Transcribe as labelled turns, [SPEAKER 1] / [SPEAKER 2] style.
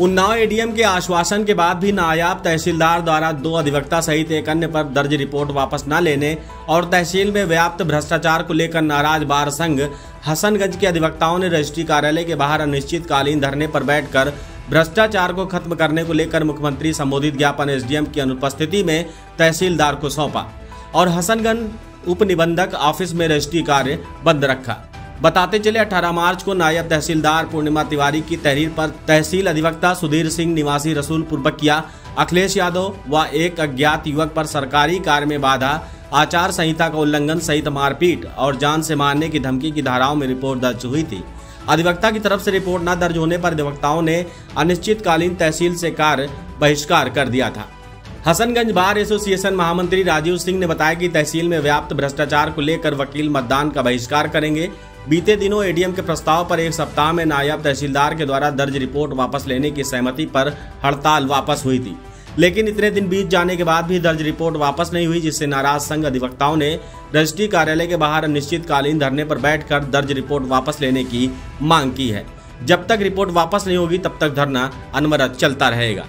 [SPEAKER 1] Unnao ADM के आश्वासन के बाद भी नायाब तहसीलदार द्वारा दो अधिवक्ता सहित एक अन्य पर दर्ज रिपोर्ट वापस न लेने और तहसील में व्याप्त भ्रष्टाचार को लेकर नाराज़ बार संघ, हसनगंज के अधिवक्ताओं ने रजिस्ट्री कार्यालय के बाहर अनिश्चितकालीन धरने पर बैठकर भ्रष्टाचार को खत्म करने को लेकर मुख्यमंत्री संबोधित ज्ञापन एसडीएम की अनुपस्थिति में तहसीलदार को सौंपा और हसनगंज उप निबंधक ऑफ़िस में रजिस्ट्री कार्य बंद रखा। बताते चले 18 मार्च को नायब तहसीलदार पूर्णिमा तिवारी की तहरीर पर तहसील अधिवक्ता सुधीर सिंह निवासी रसूलपुर बकिया अखिलेश यादव व एक अज्ञात युवक पर सरकारी कार्य में बाधा, आचार संहिता का उल्लंघन सहित मारपीट और जान से मारने की धमकी की धाराओं में रिपोर्ट दर्ज हुई थी। अधिवक्ता की तरफ़ से रिपोर्ट न दर्ज होने पर अधिवक्ताओं ने अनिश्चितकालीन तहसील से कार्य बहिष्कार कर दिया था। हसनगंज बार एसोसिएशन महामंत्री राजीव सिंह ने बताया कि तहसील में व्याप्त भ्रष्टाचार को लेकर वकील मतदान का बहिष्कार करेंगे। बीते दिनों एडीएम के प्रस्ताव पर एक सप्ताह में नायब तहसीलदार के द्वारा दर्ज रिपोर्ट वापस लेने की सहमति पर हड़ताल वापस हुई थी। लेकिन इतने दिन बीत जाने के बाद भी दर्ज रिपोर्ट वापस नहीं हुई, जिससे नाराज़ संघ अधिवक्ताओं ने रजिस्ट्री कार्यालय के बाहर अनिश्चितकालीन धरने पर बैठकर दर्ज रिपोर्ट वापस लेने की मांग की है। जब तक रिपोर्ट वापस नहीं होगी, तब तक धरना अनवरत चलता रहेगा।